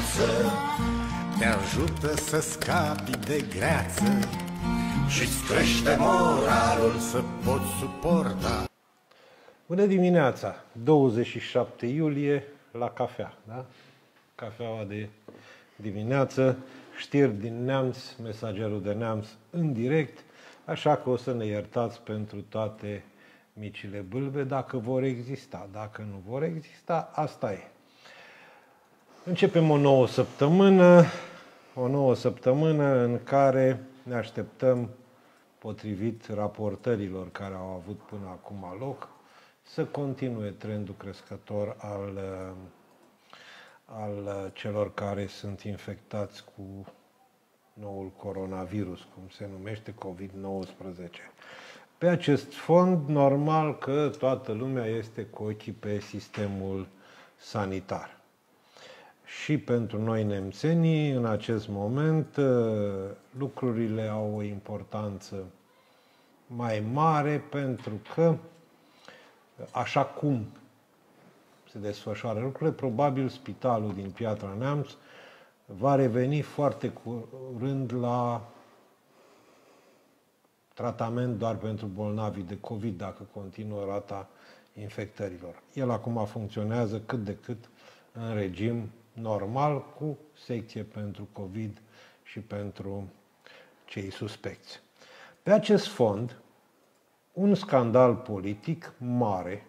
viață Te ajută să scapi de greață Și-ți crește moralul să poți suporta Bună dimineața! 27 iulie la cafea, da? Cafeaua de dimineață, știri din Neamț, mesagerul de Neamț în direct, așa că o să ne iertați pentru toate micile bâlbe dacă vor exista. Dacă nu vor exista, asta e. Începem o nouă săptămână, o nouă săptămână în care ne așteptăm, potrivit raportărilor care au avut până acum loc, să continue trendul crescător al, al celor care sunt infectați cu noul coronavirus, cum se numește COVID-19. Pe acest fond, normal că toată lumea este cu ochii pe sistemul sanitar. Și pentru noi nemțenii, în acest moment, lucrurile au o importanță mai mare pentru că, așa cum se desfășoară lucrurile, probabil spitalul din Piatra Neamț va reveni foarte curând la tratament doar pentru bolnavii de COVID dacă continuă rata infectărilor. El acum funcționează cât de cât în regim normal cu secție pentru COVID și pentru cei suspecți. Pe acest fond, un scandal politic mare,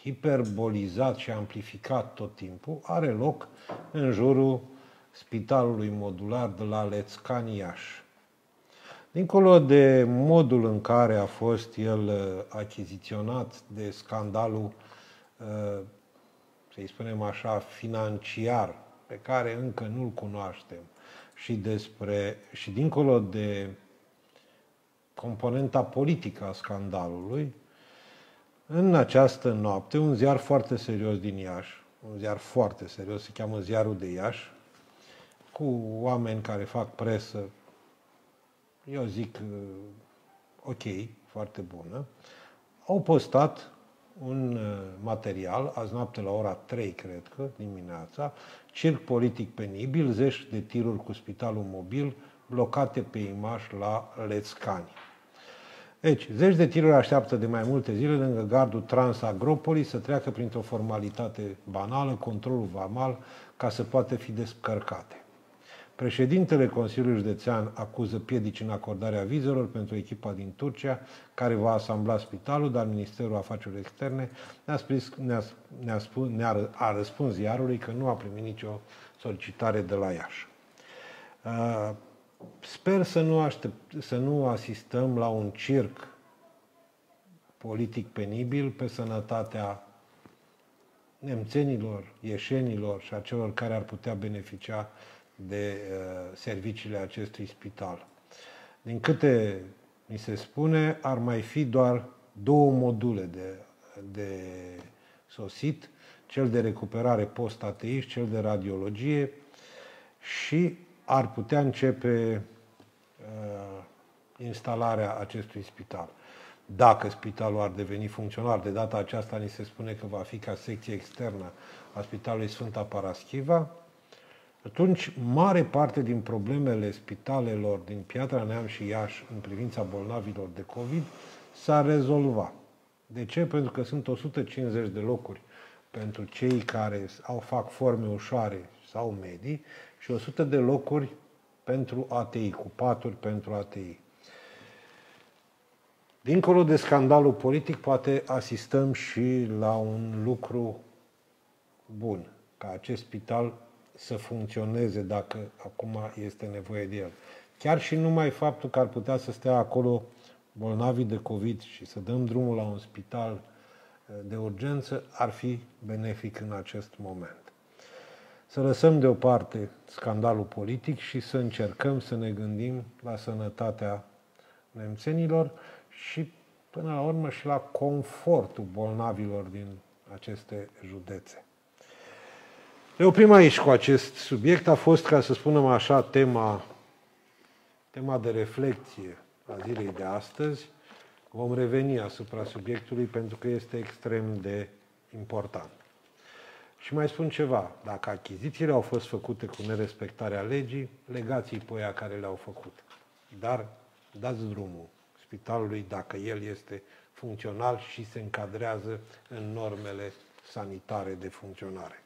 hiperbolizat și amplificat tot timpul, are loc în jurul spitalului modular de la Lețcani Iași. Dincolo de modul în care a fost el uh, achiziționat de scandalul, uh, să-i spunem așa, financiar, pe care încă nu-l cunoaștem, și, despre, și dincolo de componenta politică a scandalului, în această noapte, un ziar foarte serios din Iași, un ziar foarte serios, se cheamă Ziarul de Iași, cu oameni care fac presă eu zic, uh, ok, foarte bună, au postat un uh, material, azi noapte la ora 3, cred că, dimineața, circ politic penibil, zeci de tiruri cu spitalul mobil blocate pe imaj la Lețcani. Deci, zeci de tiruri așteaptă de mai multe zile lângă gardul Transagropoli să treacă printr-o formalitate banală, controlul vamal, ca să poată fi descărcate. Președintele Consiliului Județean acuză piedici în acordarea vizelor pentru echipa din Turcia, care va asambla spitalul, dar Ministerul Afacerilor Externe ne-a, spus, ne-a, ne-a, spus, ne-a a răspuns iarului că nu a primit nicio solicitare de la Iași. Uh, sper să nu, aștept, să nu asistăm la un circ politic penibil pe sănătatea nemțenilor, ieșenilor și a celor care ar putea beneficia de uh, serviciile acestui spital. Din câte mi se spune, ar mai fi doar două module de, de sosit, cel de recuperare post-ateiști, cel de radiologie și ar putea începe uh, instalarea acestui spital. Dacă spitalul ar deveni funcțional, de data aceasta ni se spune că va fi ca secție externă a Spitalului Sfânta Paraschiva, atunci mare parte din problemele spitalelor din Piatra Neam și Iași în privința bolnavilor de COVID s-a rezolvat. De ce? Pentru că sunt 150 de locuri pentru cei care au fac forme ușoare sau medii și 100 de locuri pentru ATI, cu paturi pentru ATI. Dincolo de scandalul politic, poate asistăm și la un lucru bun, ca acest spital să funcționeze dacă acum este nevoie de el. Chiar și numai faptul că ar putea să stea acolo bolnavii de COVID și să dăm drumul la un spital eh, de urgență ar fi benefic în acest moment. Să lăsăm deoparte scandalul politic și să încercăm să ne gândim la sănătatea nemțenilor și, până la urmă, și la confortul bolnavilor din aceste județe. Ne oprim aici cu acest subiect. A fost, ca să spunem așa, tema, tema de reflexie a zilei de astăzi. Vom reveni asupra subiectului pentru că este extrem de important. Și mai spun ceva, dacă achizițiile au fost făcute cu nerespectarea legii, legați-i pe aia care le-au făcut. Dar dați drumul spitalului dacă el este funcțional și se încadrează în normele sanitare de funcționare.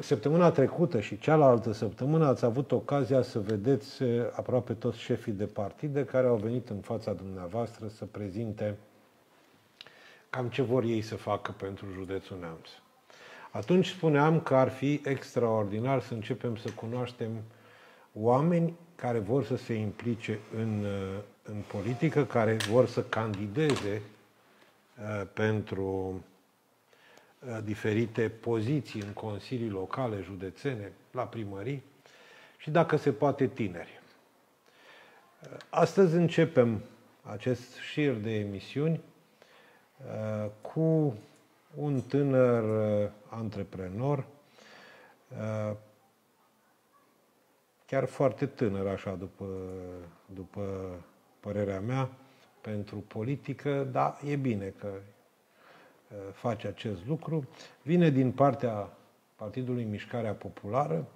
Săptămâna trecută și cealaltă săptămână ați avut ocazia să vedeți eh, aproape toți șefii de partide care au venit în fața dumneavoastră să prezinte cam ce vor ei să facă pentru județul Neamț. Atunci spuneam că ar fi extraordinar să începem să cunoaștem oameni care vor să se implice în, eh, în politică, care vor să candideze uh, pentru Uh, diferite poziții în consilii locale, județene, la primării și, dacă se poate, tineri. Uh, astăzi începem acest șir de emisiuni uh, cu un tânăr antreprenor, chiar foarte tânăr, așa, după, după părerea mea, pentru politică, dar e bine că Uh, face acest lucru, vine din partea Partidului Mișcarea Populară,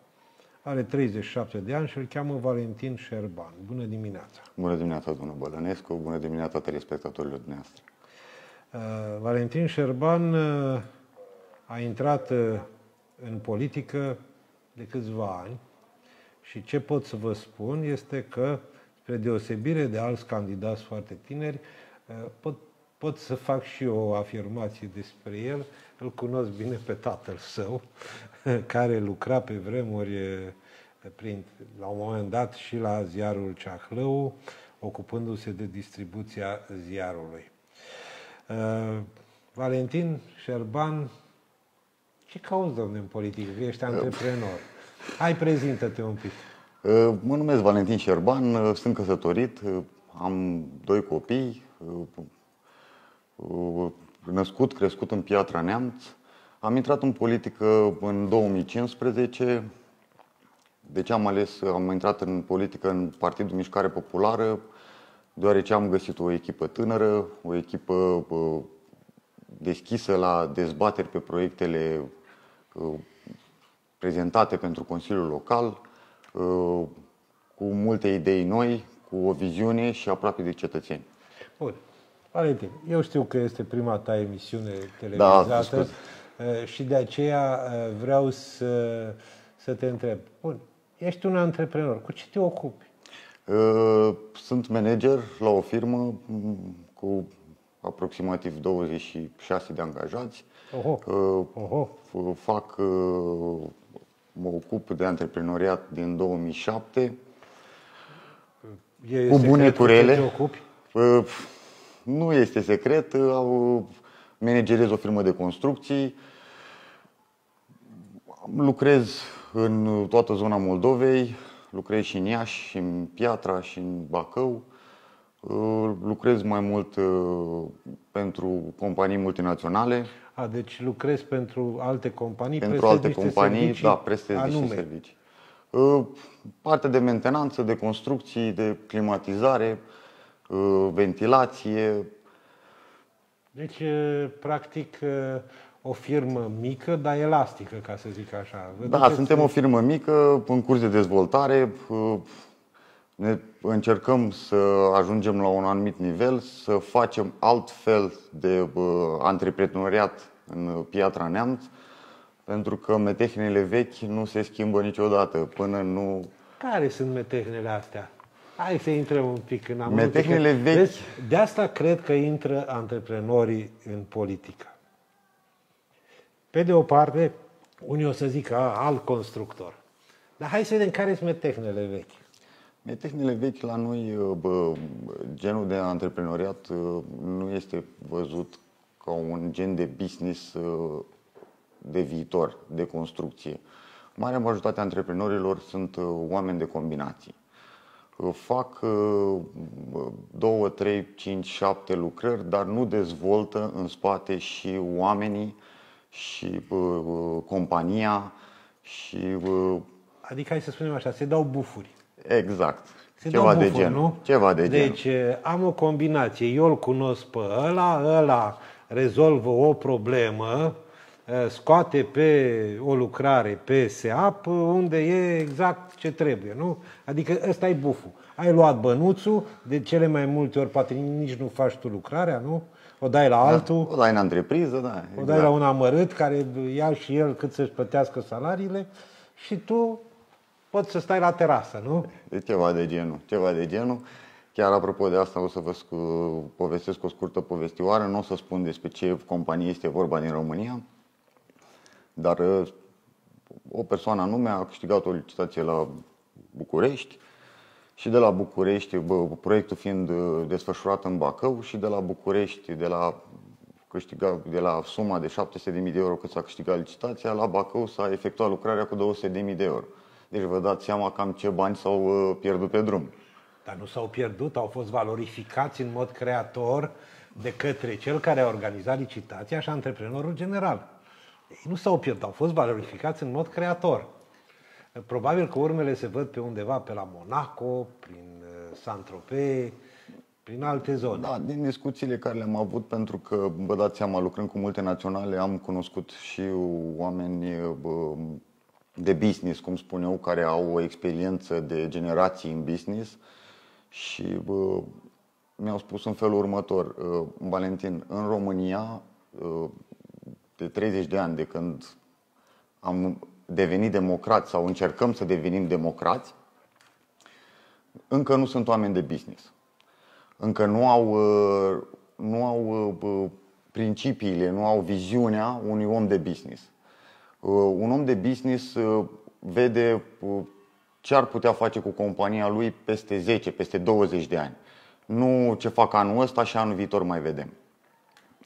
are 37 de ani și îl cheamă Valentin Șerban. Bună dimineața! Bună dimineața, domnul Bălănescu, bună dimineața telespectatorilor dumneavoastră. Uh, Valentin Șerban uh, a intrat în politică de câțiva ani și ce pot să vă spun este că, spre deosebire de alți candidați foarte tineri, pot pot să fac și eu o afirmație despre el. Îl cunosc bine pe tatăl său, care lucra pe vremuri prin, la un moment dat și la ziarul Ceahlău, ocupându-se de distribuția ziarului. Uh, Valentin Șerban, ce cauți, domnule, în politică? Ești antreprenor. Hai, prezintă-te un pic. Uh, mă numesc Valentin Șerban, uh, sunt căsătorit, am doi copii, Uh, născut, crescut în Piatra Neamț. Am intrat în politică în 2015. De ce am ales, am intrat în politică în Partidul Mișcare Populară? Deoarece am găsit o echipă tânără, o echipă uh, deschisă la dezbateri pe proiectele uh, prezentate pentru Consiliul Local, cu multe idei noi, cu o viziune și aproape de cetățeni. Bun. Valentin, eu știu că este prima ta emisiune televizată da, și de aceea vreau să, să te întreb. Bun, ești un antreprenor, cu ce te ocupi? Sunt manager la o firmă cu aproximativ 26 de angajați. Oho. Oho. Fac, mă ocup de antreprenoriat din 2007. E cu bune curele. Te ocupi? Nu este secret, managerez o firmă de construcții, lucrez în toată zona Moldovei, lucrez și în Iași, și în Piatra, și în Bacău. Lucrez mai mult uh, pentru companii multinaționale. A, deci lucrez pentru alte companii, pentru alte companii, da, prestez niște servicii. Uh, Partea de mentenanță, de construcții, de climatizare, Uh, ventilație. Deci, uh, practic, uh, o firmă mică, dar elastică, ca să zic așa. Vă da, suntem o firmă mică, în curs de dezvoltare. Ne încercăm să ajungem la un anumit nivel, să facem alt fel de antreprenoriat în Piatra Neamț, pentru că metehnele vechi nu se schimbă niciodată până nu... Care sunt metehnele astea? Hai să intrăm un pic în amănunte. Metechnele vechi. Vezi, de asta cred că intră antreprenorii în politică. Pe de o parte, unii o să zică alt constructor. Dar hai să vedem care sunt metehnele vechi. Metehnele vechi la noi, bă, genul de antreprenoriat nu este văzut ca un gen de business de viitor, de construcție. Marea majoritate a antreprenorilor sunt oameni de combinații fac 2, 3, 5, 7 lucrări, dar nu dezvoltă în spate și oamenii și uh, compania și... Uh, adică, hai să spunem așa, se dau bufuri. Exact. Se Ceva dau bufuri, de gen. Nu? Ceva de deci, gen. Deci am o combinație. Eu îl cunosc pe ăla, ăla rezolvă o problemă, uh, scoate pe o lucrare pe SEAP unde e exact ce trebuie, nu? Adică ăsta e buful. Ai luat bănuțul, de cele mai multe ori poate nici nu faci tu lucrarea, nu? O dai la altul. Da, o dai în întrepriză, da. O exact. dai la un amărât care ia și el cât să-și plătească salariile și tu poți să stai la terasă, nu? E ceva de genul, ceva de genul. Chiar apropo de asta o să vă scu- povestesc o scurtă povestioară, nu o să spun despre ce companie este vorba din România, dar uh, o persoană anume a câștigat o licitație la București și de la București, bă, proiectul fiind uh, desfășurat în Bacău și de la București, de la, câștiga, de la suma de 700.000 de euro cât s-a câștigat licitația, la Bacău s-a efectuat lucrarea cu 200.000 de euro. Deci vă dați seama cam ce bani s-au uh, pierdut pe drum. Dar nu s-au pierdut, au fost valorificați în mod creator de către cel care a organizat licitația și antreprenorul general. Ei nu s-au pierdut, au fost valorificați în mod creator. Probabil că urmele se văd pe undeva pe la Monaco, prin uh, Saint-Tropez, prin alte zone. Da, din discuțiile care le-am avut, pentru că, vă dați seama, lucrând cu multe naționale, am cunoscut și oameni bă, de business, cum spun eu, care au o experiență de generații în business și bă, mi-au spus în felul următor, uh, Valentin, în România, uh, de 30 de ani de când am devenit democrați sau încercăm să devenim democrați, încă nu sunt oameni de business. Încă nu au, uh, nu au principiile, nu au viziunea unui om de business. Un om de business vede ce ar putea face cu compania lui peste 10, peste 20 de ani. Nu ce fac anul ăsta și anul viitor mai vedem.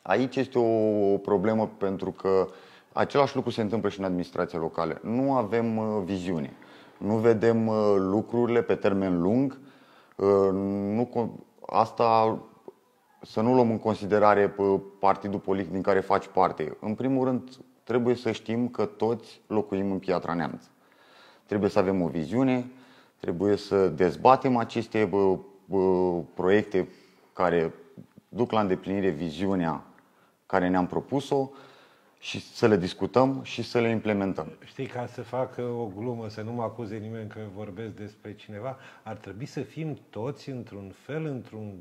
Aici este o problemă pentru că același lucru se întâmplă și în administrația locală. Nu avem uh, viziune. Nu vedem uh, lucrurile pe termen lung. Uh, nu, asta să nu luăm în considerare partidul politic din care faci parte. În primul rând, trebuie să știm că toți locuim în Piatra Neamț. Trebuie să avem o viziune, trebuie să dezbatem aceste bă, bă, proiecte care duc la îndeplinire viziunea care ne-am propus-o și să le discutăm și să le implementăm. Știi, ca să fac o glumă, să nu mă acuze nimeni că vorbesc despre cineva, ar trebui să fim toți într-un fel, într-un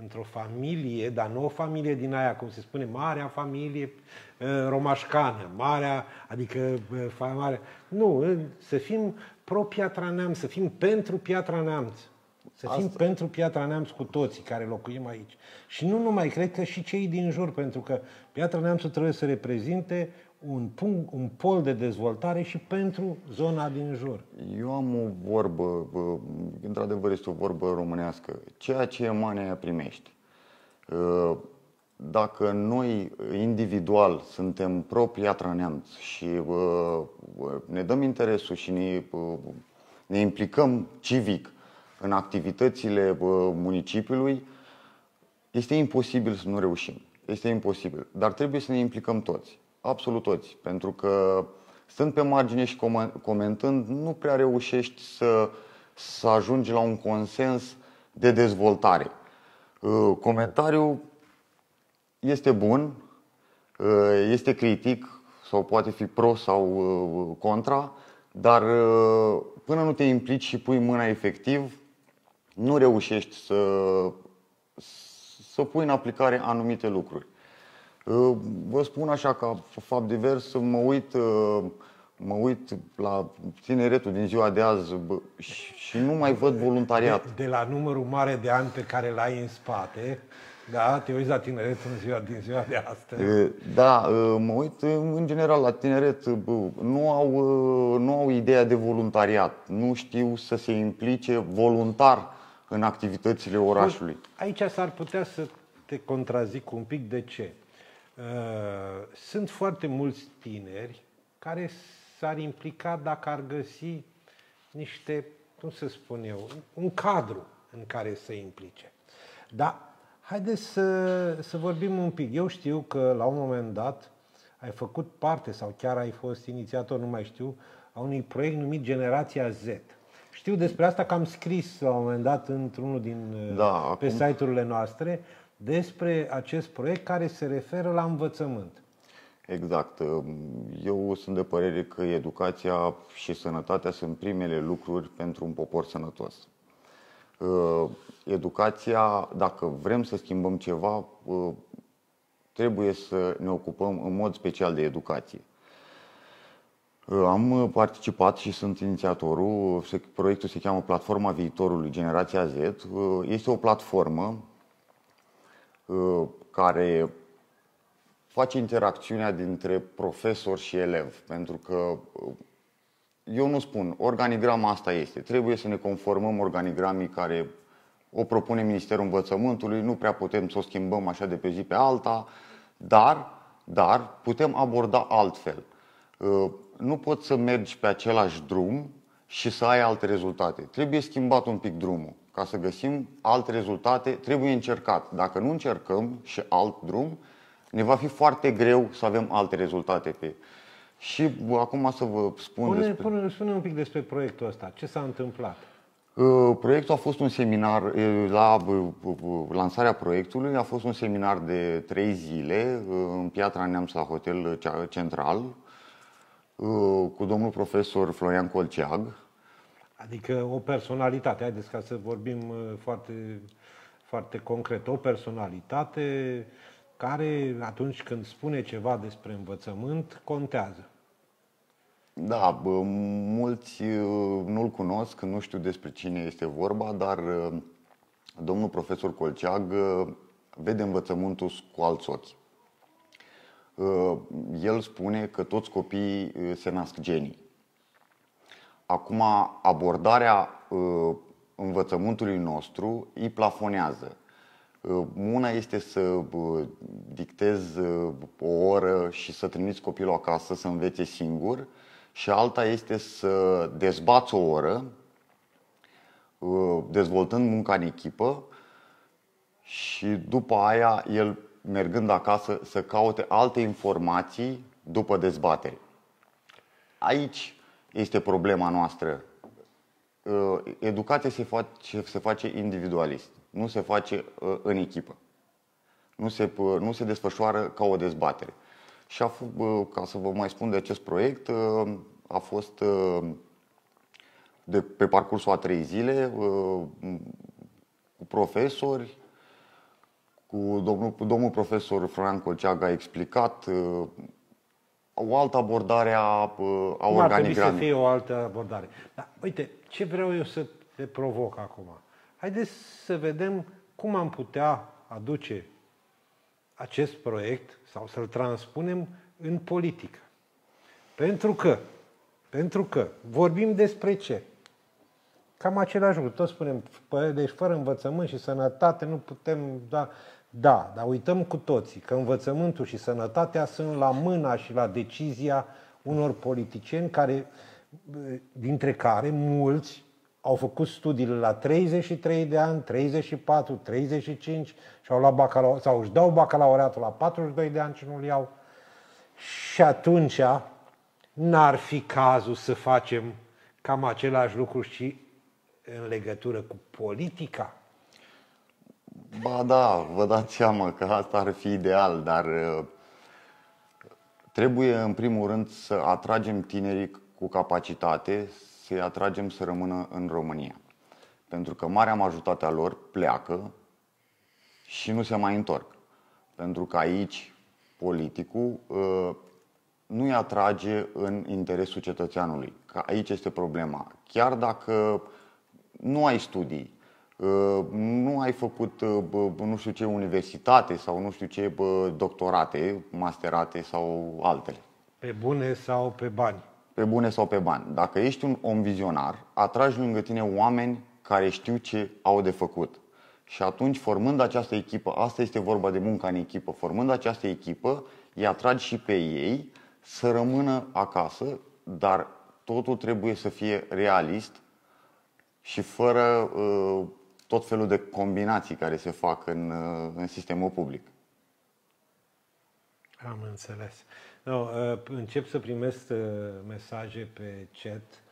într-o familie, dar nu o familie din aia, cum se spune, marea familie uh, romașcană, marea, adică uh, mare. Nu, să fim pro-Piatra Neamț, să fim pentru Piatra Neamț. Să fim Asta. pentru Piatra Neamț cu toții care locuim aici. Și nu numai, cred că și cei din jur, pentru că Piatra Neamț trebuie să reprezinte un, punct, un pol de dezvoltare și pentru zona din jur. Eu am o vorbă, într-adevăr este o vorbă românească. Ceea ce emane aia primești. Ă, dacă noi individual suntem propria Neamț și ne dăm interesul și ne, ne implicăm civic în activitățile municipiului, este imposibil să nu reușim. Este imposibil. Dar trebuie să ne implicăm toți. Absolut toți. Pentru că stând pe margine și comentând, nu prea reușești să, să ajungi la un consens de dezvoltare. Uh, comentariul este bun, uh, este critic sau poate fi pro sau uh, contra, dar până nu te implici și pui mâna efectiv, nu reușești să, să pui în aplicare anumite lucruri. Vă spun așa ca fapt divers, mă uit, mă uit la tineretul din ziua de azi și nu mai văd voluntariat. De, de la numărul mare de ani pe care l-ai în spate, da, te uiți la tineretul în ziua, din ziua de astăzi. Da, mă uit în general la tineret, nu au, nu au ideea de voluntariat, nu știu să se implice voluntar în activitățile orașului. Aici s-ar putea să te contrazic un pic. De ce? Uh, sunt foarte mulți tineri care s-ar implica dacă ar găsi niște, cum să spun eu, un cadru în care să implice. Dar haideți să, să vorbim un pic. Eu știu că la un moment dat ai făcut parte sau chiar ai fost inițiator, nu mai știu, a unui proiect numit Generația Z. Știu despre asta că am scris la un moment dat într-unul din da, pe acum... site-urile noastre despre acest proiect care se referă la învățământ. Exact. Eu sunt de părere că educația și sănătatea sunt primele lucruri pentru un popor sănătos. Uh, educația, dacă vrem să schimbăm ceva, uh, trebuie să ne ocupăm în mod special de educație. Uh, am participat și sunt inițiatorul, proiectul se cheamă Platforma Viitorului Generația Z. Este o platformă care face interacțiunea dintre profesor și elev, pentru că eu nu spun, organigrama asta este. Trebuie să ne conformăm organigramii care o propune Ministerul Învățământului, nu prea putem să o schimbăm așa de pe zi pe alta, dar, dar putem aborda altfel. Uh, nu poți să mergi pe același drum și să ai alte rezultate. Trebuie schimbat un pic drumul. Ca să găsim alte rezultate, trebuie încercat. Dacă nu încercăm și alt drum, ne va fi foarte greu să avem alte rezultate pe, și acum să vă spun spune, despre... Spune, spune un pic despre proiectul ăsta. Ce s-a întâmplat? Uh, proiectul a fost un seminar, uh, la uh, lansarea proiectului a fost un seminar de trei zile în Piatra Neamț la Hotel Central cu domnul profesor Florian Colceag. Adică o personalitate, haideți ca să vorbim foarte, foarte concret, o personalitate care atunci când spune ceva despre învățământ contează. Da, bă, mulți uh, nu-l cunosc, nu știu despre cine este vorba, dar uh, domnul profesor Colceag uh, vede învățământul cu alți ochi. El spune că toți copiii se nasc genii. Acum, abordarea învățământului nostru îi plafonează. Una este să dictezi o oră și să trimiți copilul acasă să învețe singur, și alta este să dezbați o oră, uh, dezvoltând munca în echipă și după aia el mergând acasă să caute alte informații după dezbatere. Aici este problema noastră. Uh, educația se face, se face individualist, nu se face uh, în echipă. Nu se, nu se desfășoară ca o dezbatere. Și a fost, ca să vă mai spun de acest proiect, a fost de pe parcursul a trei zile cu profesori, cu domnul, domnul profesor Florian Colceag a explicat o altă abordare a, a organigramei. să fie o altă abordare. Dar, uite, ce vreau eu să te provoc acum? Haideți să vedem cum am putea aduce acest proiect sau să-l transpunem în politică. Pentru că, pentru că vorbim despre ce? Cam același lucru. Toți spunem, deci fără învățământ și sănătate nu putem da... Da, dar uităm cu toții că învățământul și sănătatea sunt la mâna și la decizia unor politicieni care, dintre care mulți au făcut studiile la 33 de ani, 34, 35 și au luat bacalaureat, sau își dau bacalaureatul la 42 de ani și nu-l iau. Și atunci n-ar fi cazul să facem cam același lucru și în legătură cu politica? Ba da, vă dați seama că asta ar fi ideal, dar uh, trebuie în primul rând să atragem tinerii cu capacitate, să-i atragem să rămână în România. Pentru că marea majoritate a lor pleacă și nu se mai întorc. Pentru că aici politicul uh, nu-i atrage în interesul cetățeanului. Că aici este problema. Chiar dacă nu ai studii, uh, nu ai făcut uh, nu știu ce universitate sau nu știu ce doctorate, masterate sau altele. Pe bune sau pe bani? Pe bune sau pe bani. Dacă ești un om vizionar, atragi lângă tine oameni care știu ce au de făcut. Și atunci, formând această echipă, asta este vorba de munca în echipă, formând această echipă, îi atragi și pe ei să rămână acasă, dar totul trebuie să fie realist și fără uh, tot felul de combinații care se fac în, uh, în sistemul public. Am înțeles. No, uh, încep să primesc uh, mesaje pe chat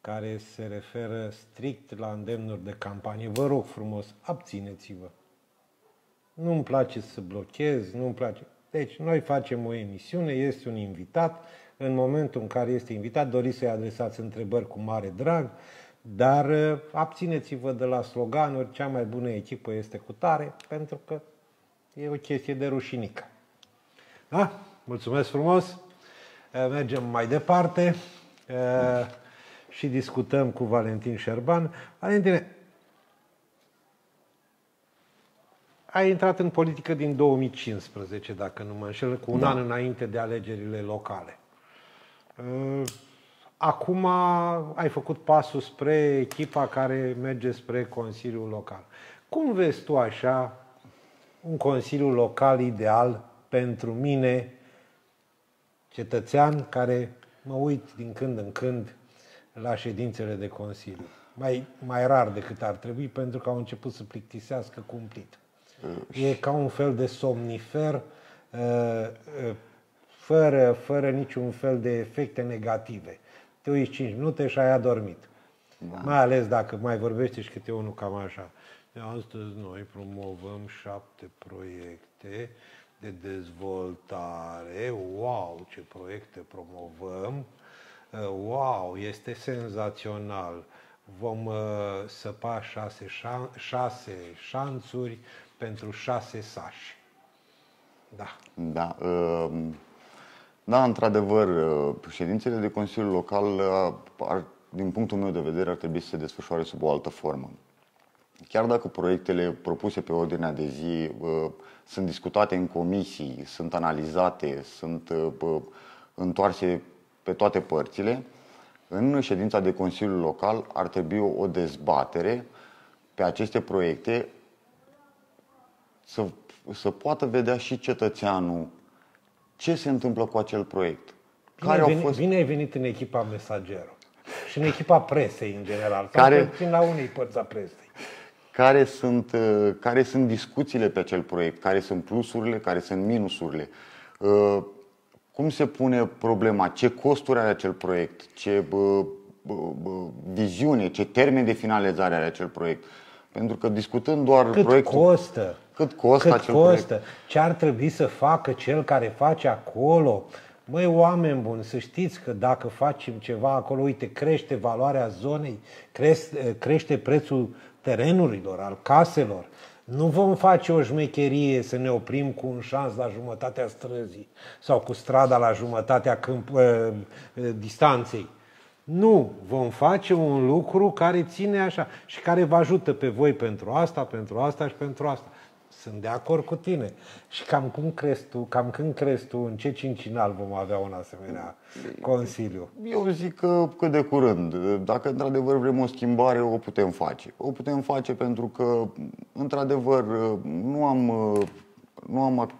care se referă strict la îndemnuri de campanie. Vă rog frumos, abțineți-vă. Nu-mi place să blochez, nu-mi place. Deci, noi facem o emisiune, este un invitat. În momentul în care este invitat, doriți să-i adresați întrebări cu mare drag, dar uh, abțineți-vă de la sloganuri, cea mai bună echipă este cu tare, pentru că e o chestie de rușinică. Da? Mulțumesc frumos! Uh, mergem mai departe uh, și discutăm cu Valentin Șerban. Valentine, ai intrat în politică din 2015, dacă nu mă înșel, cu un da. an înainte de alegerile locale. Uh, acum ai făcut pasul spre echipa care merge spre Consiliul Local. Cum vezi tu așa un Consiliu Local ideal pentru mine, cetățean care mă uit din când în când la ședințele de Consiliu? Mai, mai rar decât ar trebui, pentru că au început să plictisească cumplit. E ca un fel de somnifer, uh, uh, fără, fără niciun fel de efecte negative. Te uiți 5 minute și ai adormit. Da. Mai ales dacă mai vorbește și câte unul cam așa. De astăzi noi promovăm șapte proiecte de dezvoltare. Wow, ce proiecte promovăm! Uh, wow, este senzațional! Vom săpa șase, șase șanțuri pentru șase sași. Da. Da. Um, da, într-adevăr, uh, ședințele de Consiliu Local, uh, ar, din punctul meu de vedere, ar trebui să se desfășoare sub o altă formă. Chiar dacă proiectele propuse pe ordinea de zi uh, sunt discutate în comisii, sunt analizate, sunt întoarse pe toate părțile, în ședința de Consiliu Local ar trebui o dezbatere pe aceste proiecte să, să poată vedea și cetățeanul ce se întâmplă cu acel proiect. Bine, care ai, venit, fost... bine ai venit în echipa Mesagero și în echipa presei în general, care, sau la unei părți a presei. Care sunt, uh, care sunt discuțiile pe acel proiect, care sunt plusurile, care sunt minusurile, uh, cum se pune problema, ce costuri are acel proiect, ce viziune, ce termen de finalizare are acel proiect. Pentru că discutând doar Cât proiectul... costă? Cât costă Cât acel costă? proiect? Ce ar trebui să facă cel care face acolo? Măi, oameni buni, să știți că dacă facem ceva acolo, uite, crește valoarea zonei, crește, crește prețul terenurilor, al caselor. Nu vom face o șmecherie să ne oprim cu un șans la jumătatea străzii sau cu strada la jumătatea câmp, uh, uh, distanței nu, vom face un lucru care ține așa și care vă ajută pe voi pentru asta, pentru asta și pentru asta. Sunt de acord cu tine. Și cam cum crezi tu, cam când crezi tu, în ce cincinal vom avea un asemenea consiliu? Eu zic că cât de curând. Dacă într-adevăr vrem o schimbare, o putem face. O putem face pentru că, într-adevăr, nu am, nu am,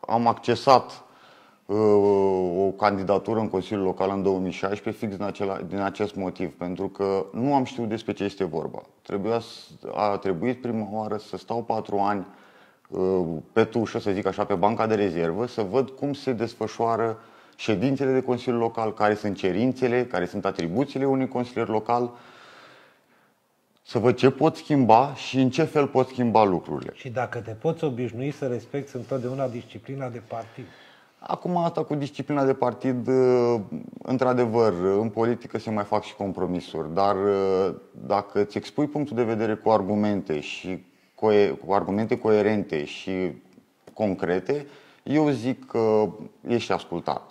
am accesat o candidatură în Consiliul Local în 2016 fix din, acela, din acest motiv, pentru că nu am știut despre ce este vorba. Trebuia, a trebuit prima oară să stau patru ani uh, pe tușă, să zic așa, pe banca de rezervă, să văd cum se desfășoară ședințele de Consiliul Local, care sunt cerințele, care sunt atribuțiile unui consilier local, să văd ce pot schimba și în ce fel pot schimba lucrurile. Și dacă te poți obișnui să respecti întotdeauna disciplina de partid. Acum asta cu disciplina de partid, uh, într-adevăr, în politică se mai fac și compromisuri, dar uh, dacă îți expui punctul de vedere cu argumente și cu argumente coerente și concrete, eu zic că ești ascultat.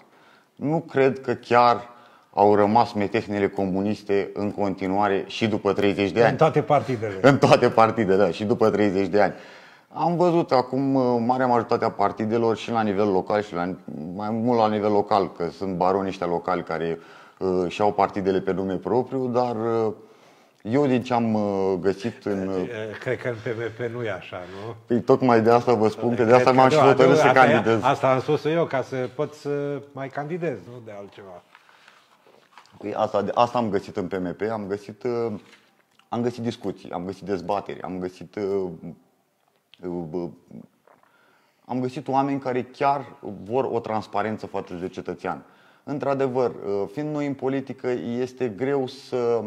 Nu cred că chiar au rămas metehnele comuniste în continuare și după 30 de ani. În toate partidele. În toate partidele, da, și după 30 de ani. Am văzut acum uh, marea majoritate a partidelor și la nivel local și la, mai mult la nivel local, că sunt baroni ăștia locali care uh, și-au partidele pe nume propriu, dar uh, eu din ce am uh, găsit în... Uh, cred că în PMP nu e așa, nu? Păi tocmai de asta vă spun, că de asta m-am și hotărât să candidez. Asta am spus eu, ca să pot să mai candidez, nu de altceva. Păi asta, asta am găsit în PMP, am găsit, am găsit discuții, am găsit dezbateri, am găsit am găsit oameni care chiar vor o transparență față de cetățean. Într-adevăr, fiind noi în politică, este greu să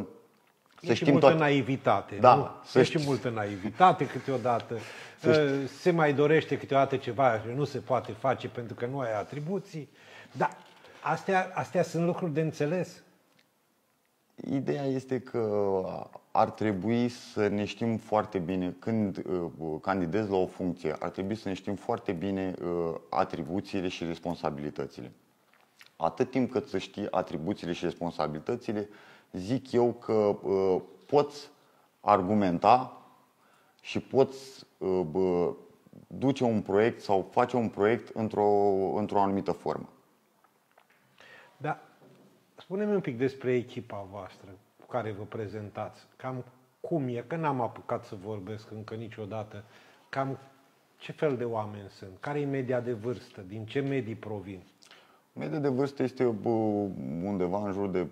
Să e știm și multă toate. naivitate. Da, nu? să e ști- și multă naivitate câteodată. Uh, Se mai dorește câteodată ceva și nu se poate face pentru că nu ai atribuții. Dar astea, astea sunt lucruri de înțeles. Ideea este că ar trebui să ne știm foarte bine când uh, candidezi la o funcție, ar trebui să ne știm foarte bine uh, atribuțiile și responsabilitățile. Atât timp cât să știi atribuțiile și responsabilitățile, zic eu că uh, poți argumenta și poți uh, bă, duce un proiect sau face un proiect într-o, într-o anumită formă. Dar spune-mi un pic despre echipa voastră cu care vă prezentați. Cam cum e, că n-am apucat să vorbesc încă niciodată, cam ce fel de oameni sunt, care e media de vârstă, din ce medii provin. Media de vârstă este bă, undeva în jur de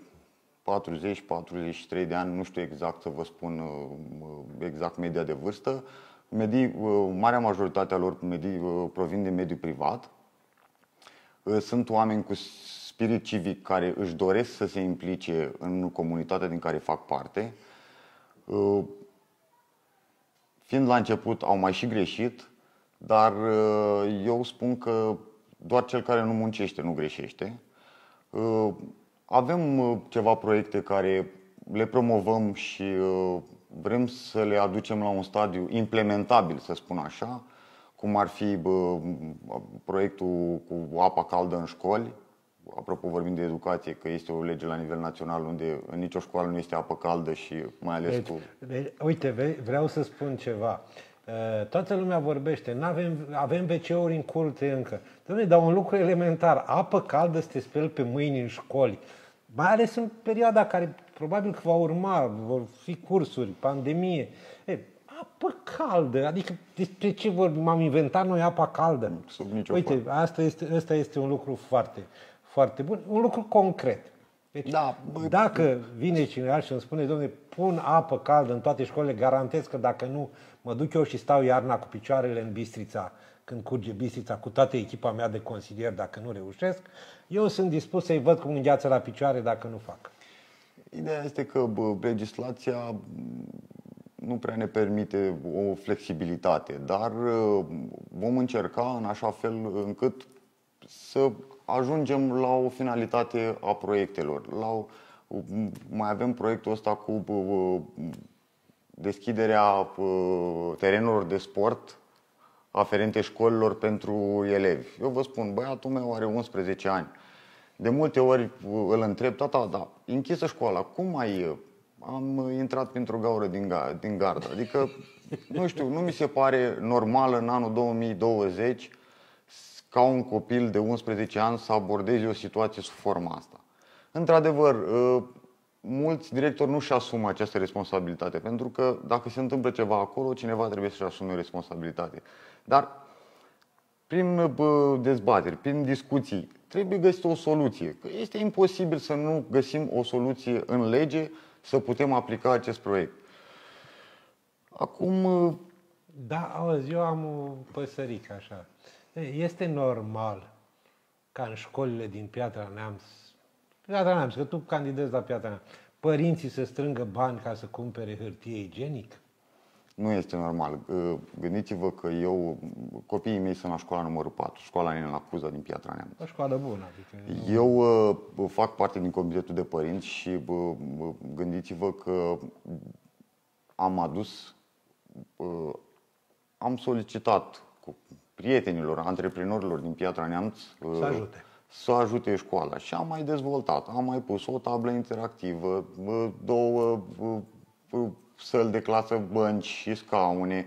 40-43 de ani, nu știu exact să vă spun uh, exact media de vârstă. Medii, uh, marea majoritate a lor medii uh, provin de mediul privat. Uh, Sunt oameni cu spirit civic care își doresc să se implice în comunitatea din care fac parte. Uh, Fiind la început, au mai și greșit, dar uh, eu spun că doar cel care nu muncește nu greșește. Uh, Avem uh, ceva proiecte care le promovăm și uh, vrem să le aducem la un stadiu implementabil, să spun așa, cum ar fi bă, proiectul cu apa caldă în școli. Apropo, vorbim de educație, că este o lege la nivel național unde în nicio școală nu este apă caldă și mai ales Deci, cu deci, uite, ve- vreau să spun ceva. Uh, Toată lumea vorbește, n-avem, avem WC-uri în curte încă. Dom'le, dar un lucru elementar, apă caldă să te speli pe mâini în școli, mai ales în perioada care probabil că va urma, vor fi cursuri, pandemie. E, apă caldă, adică despre ce vorbim? M-am inventat noi apa caldă? Sub nicio Uite, formă. asta este, asta este un lucru foarte, foarte bun, un lucru concret. Deci, Da, bă- dacă vine cineva și îmi spune, domnule, pun apă caldă în toate școlile, garantez că dacă nu, mă duc eu și stau iarna cu picioarele în Bistrița, când curge Bistrița, cu toată echipa mea de consilier, dacă nu reușesc, eu sunt dispus să-i văd cum îngheață la picioare dacă nu fac. Ideea este că bă, legislația m, nu prea ne permite o flexibilitate, dar uh, vom încerca în așa fel încât să ajungem la o finalitate a proiectelor. La o, m, mai avem proiectul ăsta cu bă, deschiderea bă, terenurilor de sport aferente școlilor pentru elevi. Eu vă spun, băiatul meu are 11 ani. De multe ori uh, îl întreb, tata, da, închisă școala, cum ai uh, am uh, intrat printr-o gaură din, ga- din gardă. Adică, nu știu, nu mi se pare normal în anul 2020 s- ca un copil de 11 ani să abordeze o situație sub forma asta. Într-adevăr, uh, mulți directori nu-și asumă această responsabilitate, pentru că dacă se întâmplă ceva acolo, cineva trebuie să-și asume responsabilitate. Dar prin bă, dezbateri, prin discuții, trebuie găsită o soluție. Că este imposibil să nu găsim o soluție în lege să putem aplica acest proiect. Acum, uh, Da, auzi, eu am o păsărică așa. Este normal ca în școlile din Piatra Neamț, Piatra Neamț, că tu candidezi la Piatra Neamț, părinții să strângă bani ca să cumpere hârtie igienică? nu este normal. Uh, Gândiți-vă că eu, copiii mei sunt la școala numărul 4, școala Nina Cuza din Piatra Neamț. O școală bună, adică... Eu uh, fac parte din comitetul de părinți și uh, uh, gândiți-vă că am adus, uh, am solicitat cu prietenilor, antreprenorilor din Piatra Neamț uh, Să ajute. să ajute școala și am mai dezvoltat. Am mai pus o tablă interactivă, uh, două uh, uh, săli de clasă, bănci și scaune.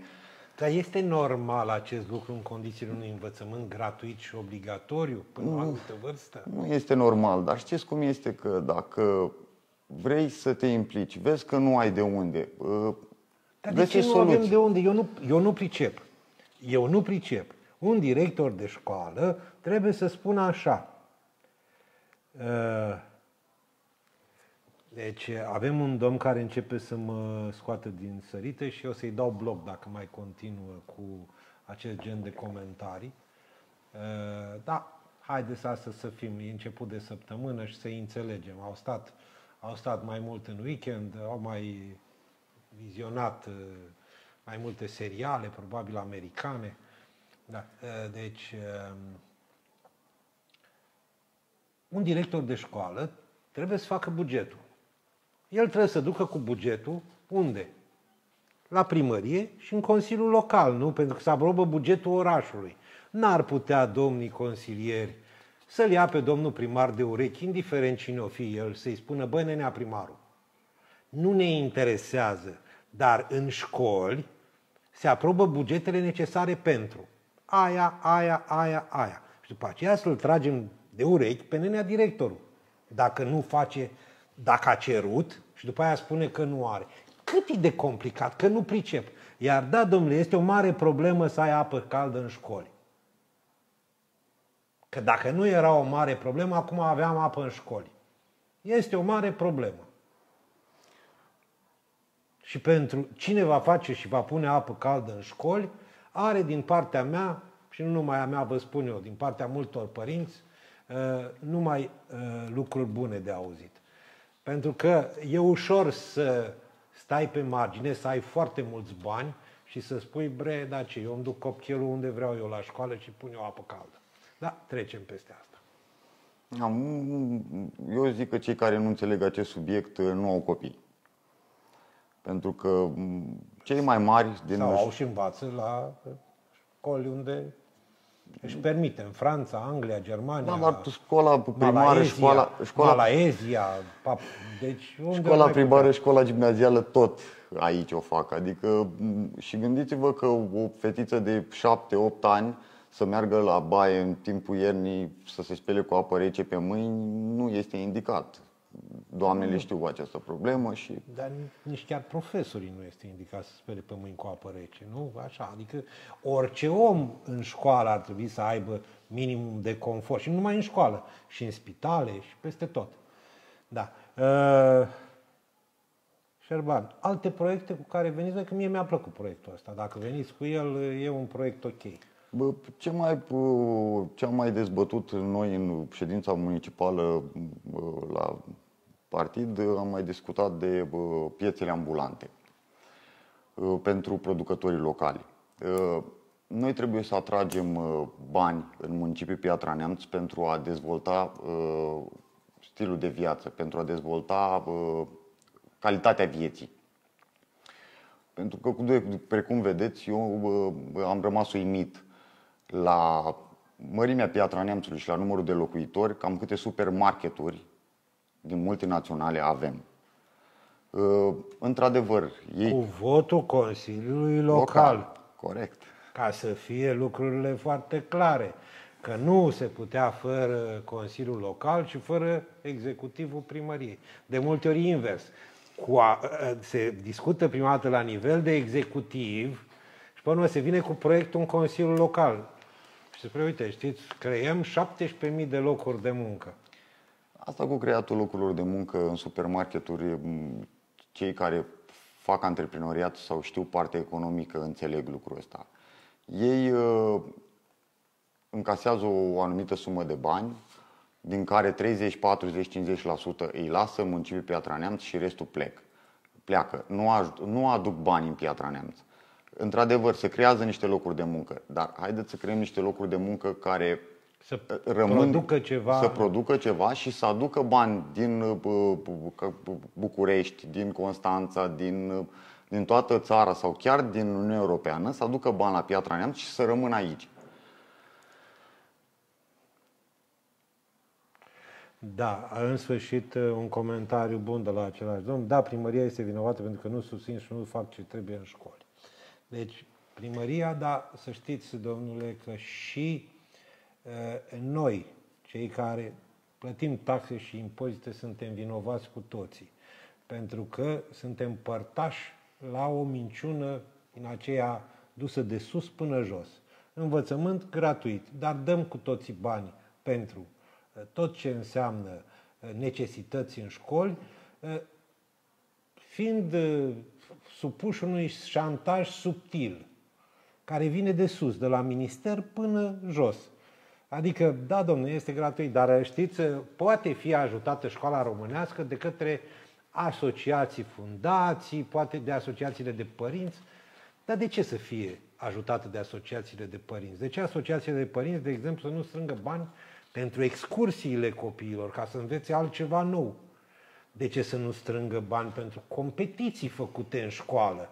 Dar este normal acest lucru în condițiile unui învățământ gratuit și obligatoriu până la o anumită vârstă? Nu este normal, dar știți cum este că dacă vrei să te implici, vezi că nu ai de unde, uh, Dar de ce găsești nu avem soluții. de unde? Eu nu, eu nu pricep. Eu nu pricep. Un director de școală trebuie să spună așa. Uh, Deci avem un domn care începe să mă scoată din sărite și eu să-i dau bloc dacă mai continuă cu acest gen de comentarii. Uh, Da, haideți astăzi să fim, e început de săptămână și să înțelegem. Au stat au stat mai mult în weekend, au mai vizionat uh, mai multe seriale, probabil americane. Da. Uh, deci, um, un director de școală trebuie să facă bugetul. El trebuie să ducă cu bugetul unde? La primărie și în Consiliul Local, nu? Pentru că se aprobă bugetul orașului. N-ar putea domnii consilieri să-l ia pe domnul primar de urechi, indiferent cine o fi el, să-i spună, băi, nenea primarul, nu ne interesează, dar în școli se aprobă bugetele necesare pentru aia, aia, aia, aia. Și după aceea să-l tragem de urechi pe nenea directorul. Dacă nu face, dacă a cerut și după aia spune că nu are. Cât e de complicat, că nu pricep. Iar da, domnule, este o mare problemă să ai apă caldă în școli. Că dacă nu era o mare problemă, acum aveam apă în școli. Este o mare problemă. Și pentru cine va face și va pune apă caldă în școli, are din partea mea, și nu numai a mea, vă spun eu, din partea multor părinți, uh, numai uh, lucruri bune de auzit. Pentru că e ușor să stai pe margine, să ai foarte mulți bani și să spui, bre, da ce, eu îmi duc copilul unde vreau eu la școală și pun eu apă caldă. Da, trecem peste asta. Eu zic că cei care nu înțeleg acest subiect uh, nu au copii. Pentru că cei mai mari din... Sau au și învață la școli unde își permite, în Franța, Anglia, Germania... Da, dar școala primară, Malaezia, școala... școala Malaezia, pap, deci unde Școala primară, școala gimnazială, tot aici o fac. Adică, și gândiți-vă că o fetiță de 7-8 ani să meargă la baie în timpul iernii, să se spele cu apă rece pe mâini, nu este indicat. Doamnele știu această problemă și... Dar nici chiar profesorii nu este indicat să spele pe mâini cu apă rece, nu? Așa, adică orice om în școală ar trebui să aibă minimum de confort. Și nu numai în școală, și în spitale și peste tot. Da. Uh... Șerban, alte proiecte cu care veniți, că mie mi-a plăcut proiectul ăsta. Dacă veniți cu el, e un proiect ok. Bă, ce, mai, ce am mai dezbătut noi în ședința municipală la partid, am mai discutat de piețele ambulante pentru producătorii locali. Noi trebuie să atragem bani în municipiul Piatra Neamț pentru a dezvolta stilul de viață, pentru a dezvolta calitatea vieții. Pentru că, precum vedeți, eu am rămas uimit la mărimea Piatra Neamțului și la numărul de locuitori, cam câte supermarketuri din multinaționale avem. Uh, într-adevăr, ei... Cu votul Consiliului Local. local. Corect. Ca să fie lucrurile foarte clare. Că nu se putea fără Consiliul Local și fără executivul primăriei. De multe ori invers. Cu a, se discută prima dată la nivel de executiv și până se vine cu proiectul în Consiliul Local. Și spune, uite, știți, creăm 17.000 de locuri de muncă. Asta cu creatul locurilor de muncă în supermarketuri, cei care fac antreprenoriat sau știu partea economică înțeleg lucrul ăsta. Ei uh, încasează o anumită sumă de bani, din care 30, 40, 50% îi lasă municipiul Piatra Neamț și restul plec. Pleacă. Nu, aj- nu aduc bani în Piatra Neamț într-adevăr, se creează niște locuri de muncă, dar haideți să creăm niște locuri de muncă care să rămân, producă ceva. să producă ceva și să aducă bani din uh, București, din Constanța, din, uh, din toată țara sau chiar din Uniunea Europeană, să aducă bani la Piatra Neamț și să rămână aici. Da, în sfârșit uh, un comentariu bun de la același domn. Da, primăria este vinovată pentru că nu susțin și nu fac ce trebuie în școli. Deci, primăria, dar să știți, domnule, că și uh, noi, cei care plătim taxe și impozite, suntem vinovați cu toții. Pentru că suntem părtași la o minciună în aceea dusă de sus până jos. Învățământ gratuit, dar dăm cu toții bani pentru uh, tot ce înseamnă uh, necesități în școli, uh, fiind supuși unui șantaj subtil, care vine de sus, de la minister până jos. Adică, da, domnule, este gratuit, dar știți, poate fi ajutată școala românească de către asociații, fundații, poate de asociațiile de părinți. Dar de ce să fie ajutată de asociațiile de părinți? De ce asociațiile de părinți, de exemplu, să nu strângă bani pentru excursiile copiilor, ca să învețe altceva nou? De ce să nu strângă bani pentru competiții făcute în școală?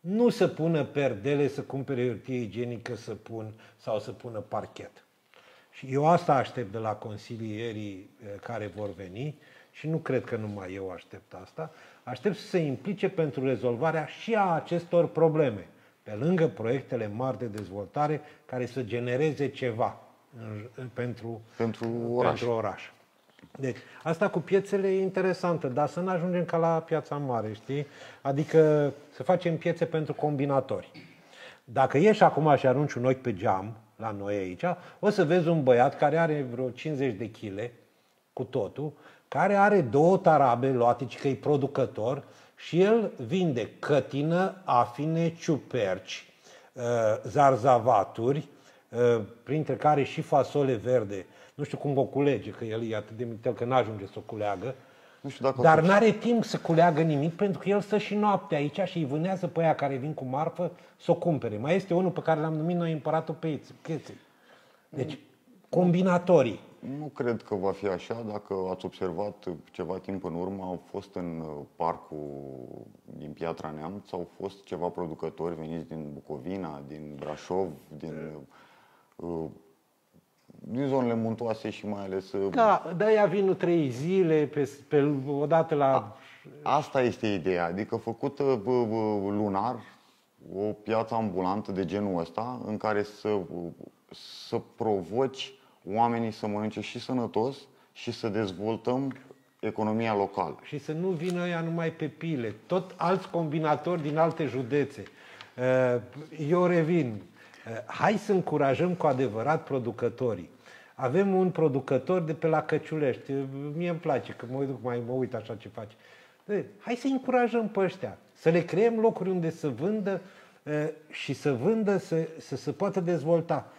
Nu să pună perdele, să cumpere hârtie igienică, să pun sau să pună parchet. Și eu asta aștept de la consilierii eh, care vor veni și nu cred că numai eu aștept asta. Aștept să se implice pentru rezolvarea și a acestor probleme, pe lângă proiectele mari de dezvoltare care să genereze ceva pentru, pentru oraș. Pentru oraș. Deci, asta cu piețele e interesantă, dar să nu ajungem ca la piața mare, știi? Adică să facem piețe pentru combinatori. Dacă ieși acum și arunci un ochi pe geam, la noi aici, o să vezi un băiat care are vreo 50 de kg cu totul, care are două tarabe luate, că e producător, și el vinde cătină, afine, ciuperci, uh, zarzavaturi, uh, printre care și fasole verde. Nu știu cum o culege, că el e atât de mitel că n-ajunge să o culeagă. Nu știu dacă Dar n-are timp să culeagă nimic pentru că el stă și noapte aici și îi vânează pe aia care vin cu marfă să o cumpere. Mai este unul pe care l-am numit noi împăratul pieței. Deci, combinatorii. Nu cred că va fi așa. Dacă ați observat ceva timp în urmă, au fost în uh, parcul din Piatra Neamț, au fost ceva producători veniți din Bucovina, din Brașov, din uh, din zonele muntoase și mai ales... Uh, da, de aia vin trei zile, pe, pe, odată la... A, asta este ideea, adică făcută lunar, o piață ambulantă de genul ăsta, în care să, să provoci oamenii să mănânce și sănătos și să dezvoltăm economia locală. Și să nu vină ea numai pe pile, tot alți combinatori din alte județe. Uh, eu revin, uh, hai să încurajăm cu adevărat producătorii. Avem un producător de pe la Căciulești. Mie îmi place că mă uit, mai mă uit așa ce face. De, hai să încurajăm pe ăștia, să le creăm locuri unde să vândă și să vândă, să, să se poată dezvolta.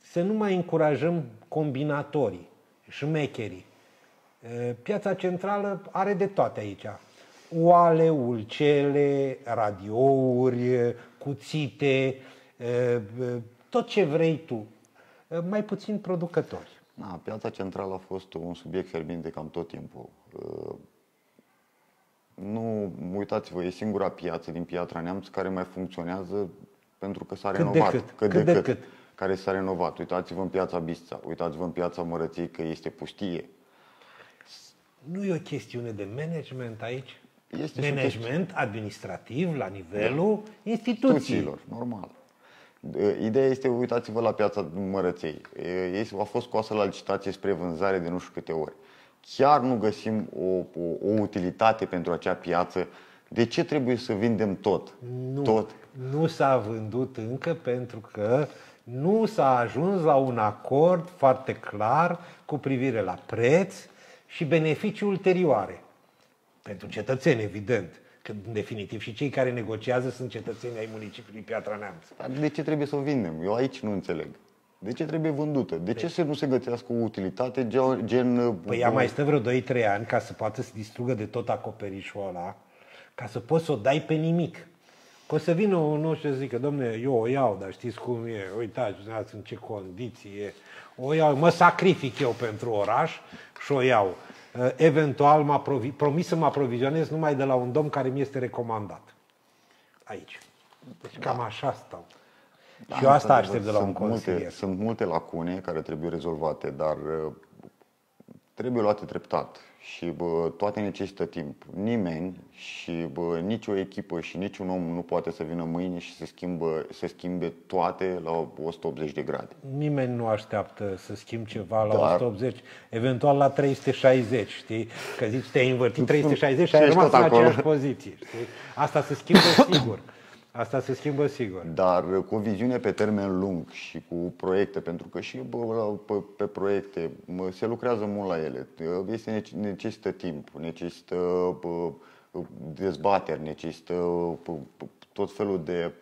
Să nu mai încurajăm combinatorii, șmecherii. Piața centrală are de toate aici. Oale, ulcele, radiouri, cuțite, tot ce vrei tu Eh, mai puțin producători. Da, piața centrală a fost un subiect fierbinte cam tot timpul. Eh, nu, uitați-vă, e singura piață din Piatra Neamț care mai funcționează pentru că s-a cât renovat. De cât. Cât, cât de, de cât. Care s-a renovat. Uitați-vă în piața Bistrița, uitați-vă în piața Mărăției că este pustie. Nu e o chestiune de management aici? Este management administrativ la nivelul da. instituțiilor. Normal. Ideea este, uitați-vă la piața Mărăței. Ei a fost scoasă la licitație spre vânzare de nu știu câte ori. Chiar nu găsim o, o, o utilitate pentru acea piață. De ce trebuie să vindem tot? Nu, tot? nu s-a vândut încă pentru că nu s-a ajuns la un acord foarte clar cu privire la preț și beneficii ulterioare. Pentru cetățeni, evident. Că, în definitiv, și cei care negociază sunt cetățenii ai municipiului Piatra Neamț. Dar de ce trebuie să o vindem? Eu aici nu înțeleg. De ce trebuie vândută? De ce să nu se gătească o utilitate gen... Păi ea mai stă vreo 2-3 ani ca să poată să distrugă de tot acoperișul ăla, ca să poți să o dai pe nimic. Că o să vină unul și să zică, domne, eu o iau, dar știți cum e, uitați, în ce condiții e, o iau, mă sacrific eu pentru oraș și o iau. Uh, eventual m-a promis să mă aprovizionez numai de la un domn care mi este recomandat. Aici. Deci cam da. așa stau. Da, și eu asta aștept de la un consilier. Multe, sunt multe lacune care trebuie rezolvate, dar uh, trebuie luate treptat și bă, toate necesită timp. Nimeni și bă, nicio echipă și niciun om nu poate să vină mâine și să, schimbă, să schimbe toate la 180 de grade. Nimeni nu așteaptă să schimbi ceva la Dar... 180, eventual la 360, știi? Că zici, te-ai învârtit 360 și ai rămas în aceeași poziție, știi? Asta se schimbă sigur. Asta se schimbă sigur. Dar cu o viziune pe termen lung și cu proiecte, pentru că și bă, pe, pe proiecte se lucrează mult la ele. Este, necesită timp, necesită bă, dezbateri, necesită bă, tot felul de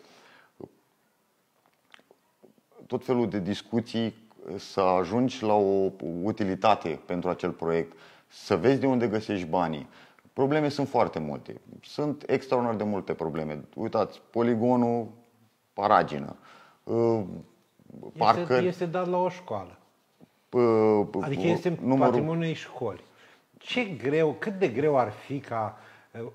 tot felul de discuții să ajungi la o utilitate pentru acel proiect, să vezi de unde găsești banii. Probleme sunt foarte multe. Sunt extraordinar de multe probleme. Uitați, poligonul Paragină. Uh, Este, este dat la o școală. Adică este în numărul... patrimoniul școli. Ce greu, cât de greu ar fi ca uh,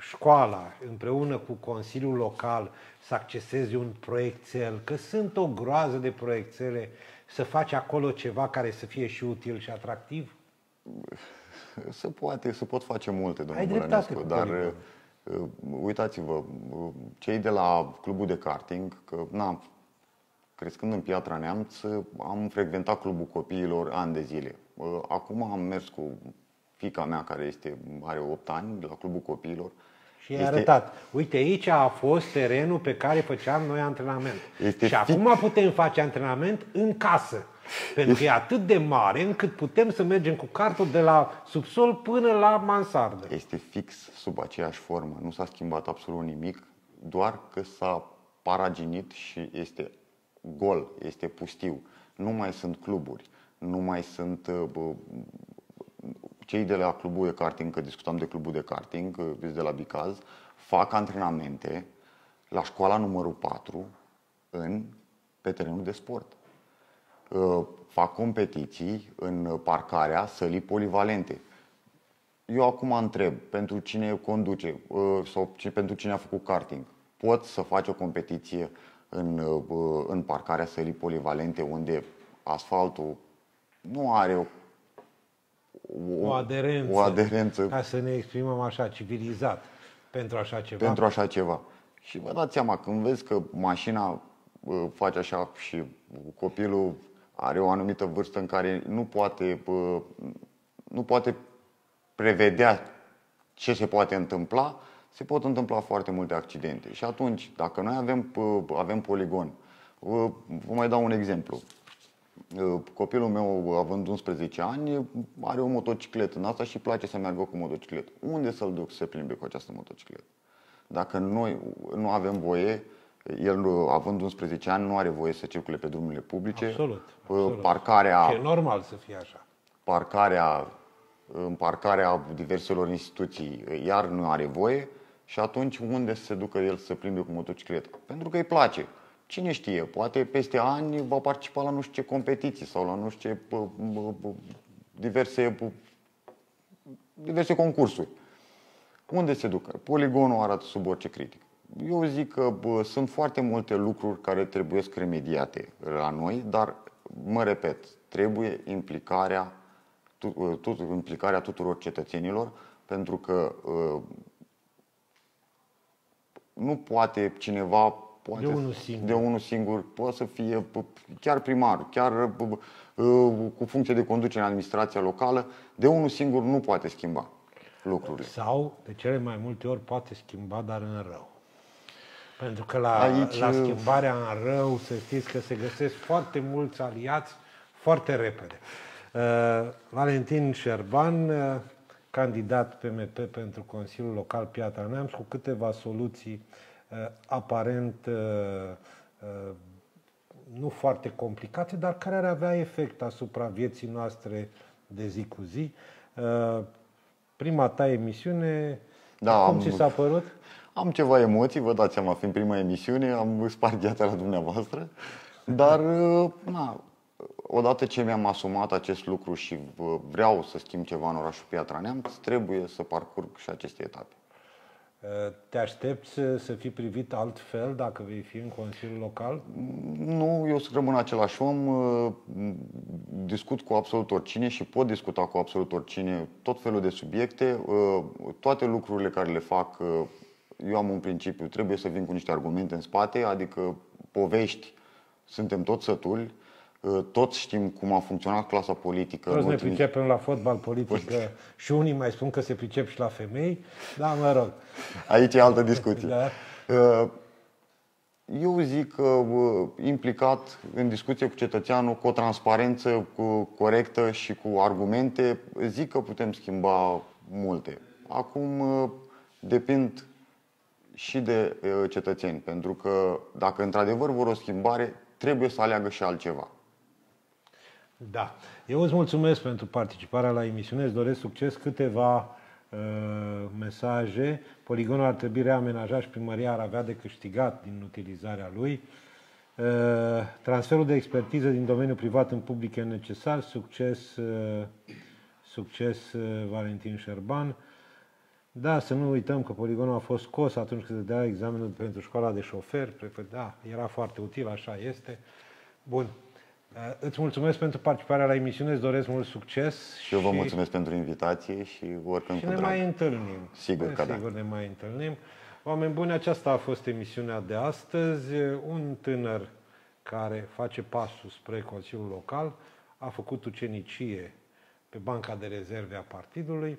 școala împreună cu Consiliul Local să acceseze un proiectel, că sunt o groază de proiectele, să faci acolo ceva care să fie și util și atractiv? Se poate, se pot face multe, domnule Bălănescu, dar uh, uitați-vă, uh, cei de la clubul de karting, că na, crescând în Piatra Neamț, am frecventat clubul copiilor ani de zile. Uh, acum am mers cu fica mea, care este, are 8 ani, la clubul copiilor. Și i-a arătat. Uite, aici a fost terenul pe care făceam noi antrenament. Este și fi... acum putem face antrenament în casă. Pentru că e atât de mare încât putem să mergem cu cartul de la subsol până la mansardă. Este fix sub aceeași formă. Nu s-a schimbat absolut nimic, doar că s-a paraginit și este gol, este pustiu. Nu mai sunt cluburi, nu mai sunt uh, cei de la clubul de karting, că discutam de clubul de karting, de la Bicaz, fac antrenamente la școala numărul 4 în, pe terenul de sport. Uh, fac competiții în parcarea sălii polivalente. Eu acum întreb, pentru cine conduce uh, sau pentru cine a făcut karting, pot să faci o competiție în, uh, în parcarea sălii polivalente unde asfaltul nu are o o, o, aderență, o aderență. Ca să ne exprimăm așa, civilizat, pentru așa ceva. Pentru așa ceva. Și vă dați seama, când vezi că mașina face așa și copilul are o anumită vârstă în care nu poate, nu poate prevedea ce se poate întâmpla, se pot întâmpla foarte multe accidente. Și atunci, dacă noi avem, avem poligon, vă mai dau un exemplu. Copilul meu, având 11 ani, are o motocicletă în asta și place să meargă cu motocicletă. Unde să-l duc să se plimbe cu această motocicletă? Dacă noi nu avem voie, el, având 11 ani, nu are voie să circule pe drumurile publice. Absolut. absolut. Parcarea, e normal să fie așa. Parcarea, în parcarea diverselor instituții, iar nu are voie. Și atunci unde să se ducă el să plimbe cu motocicletă? Pentru că îi place. Cine știe, poate peste ani va participa la nu știu ce competiții sau la nu știu ce diverse, diverse concursuri. Unde se ducă? Poligonul arată sub orice critică. Eu zic că bă, sunt foarte multe lucruri care trebuie remediate la noi, dar, mă repet, trebuie implicarea, tu, tu, implicarea tuturor cetățenilor, pentru că uh, nu poate cineva poate de unul singur, de unul singur poate să fie chiar primar, chiar cu funcție de conducere în administrația locală, de unul singur nu poate schimba lucrurile. Sau, de cele mai multe ori, poate schimba, dar în rău. Pentru că la, Aici... la schimbarea în rău, să știți că se găsesc foarte mulți aliați foarte repede. Uh, Valentin Șerban, uh, candidat PMP pentru Consiliul Local Piatra Neamț, cu câteva soluții uh, aparent uh, uh, nu foarte complicate, dar care ar avea efect asupra vieții noastre de zi cu zi. Uh, prima ta emisiune, da, cum am... ți s-a părut? Am ceva emoții, vă dați seama, fiind prima emisiune, am spart gheața la dumneavoastră, dar na, odată ce mi-am asumat acest lucru și vreau să schimb ceva în orașul Piatra Neamț, trebuie să parcurg și aceste etape. Te aștepți să fii privit altfel dacă vei fi în Consiliul Local? Nu, eu sunt rămân același om, discut cu absolut oricine și pot discuta cu absolut oricine tot felul de subiecte, toate lucrurile care le fac eu am un principiu, trebuie să vin cu niște argumente în spate, adică povești, suntem toți sătuli, ă, toți știm cum a funcționat clasa politică. Toți ne pricepem la fotbal politic păi- și unii mai spun că se pricep și la femei, da, mă rog. Aici e altă discuție. da. Ă, eu zic că ă, implicat în discuție cu cetățeanul, cu o transparență cu corectă și cu argumente, zic că putem schimba multe. Acum depind și de cetățeni, pentru că dacă într-adevăr vor o schimbare, trebuie să aleagă și altceva. Da. Eu îți mulțumesc pentru participarea la emisiune, îți doresc succes. Câteva uh, mesaje. Poligonul ar trebui reamenajat și primăria ar avea de câștigat din utilizarea lui. Uh, transferul de expertiză din domeniul privat în public e necesar. Succes, uh, succes uh, Valentin Șerban. Da, să nu uităm că poligonul a fost scos atunci când se dea examenul pentru școala de șofer. Da, era foarte util, așa este. Bun. Uh, îți mulțumesc pentru participarea la emisiune, îți doresc mult succes. Și eu vă mulțumesc pentru invitație și oricând și cu ne drag. mai întâlnim. Sigur că da. Sigur ne mai întâlnim. Oameni buni, aceasta a fost emisiunea de astăzi. Un tânăr care face pasul spre Consiliul Local a făcut ucenicie pe banca de rezerve a partidului.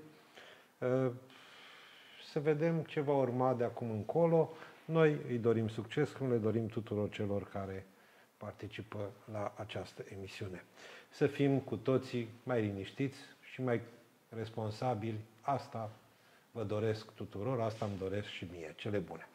Uh, Să vedem ce va urma de acum încolo. Noi îi dorim succes, cum le dorim tuturor celor care participă la această emisiune. Să fim cu toții mai liniștiți și mai responsabili. Asta vă doresc tuturor, asta îmi doresc și mie. Cele bune!